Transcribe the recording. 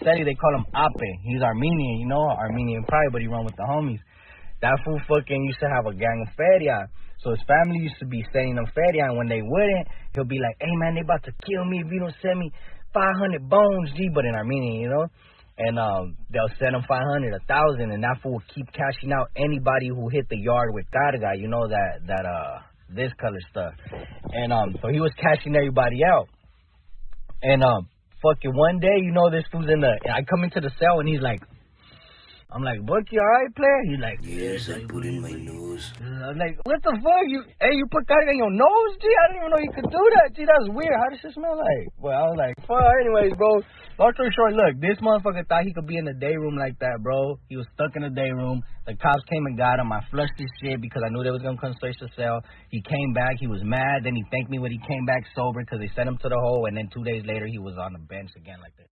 Steady, they call him Ape. He's Armenian, you know, Armenian pride, but he run with the homies. That fool fucking used to have a gang of feria. So his family used to be sending him feria, and when they wouldn't, he'll be like, hey man, they about to kill me if you don't send me 500 bones, G, but in Armenian, you know? And um, they'll send him 500, a thousand, and that fool will keep cashing out anybody who hit the yard with carga, you know, that, that, uh, this color stuff. And um, so he was cashing everybody out. And um, fucking one day, you know, this fool's in the. I come into the cell and he's like, I'm like, Buck, you alright, player? He's like, Yes, I put in my nose. I'm like, what the fuck? You, hey, you put carga in your nose, G? I didn't even know you could do that, G. That's weird. How does it smell like? Well, I was like, fuck. Anyways, bro. Long story short, look, this motherfucker thought he could be in the day room like that, bro. He was stuck in the day room. The cops came and got him. I flushed his shit because I knew they was gonna come search the cell. He came back. He was mad. Then he thanked me when he came back sober because they sent him to the hole. And then two days later, he was on the bench again like this.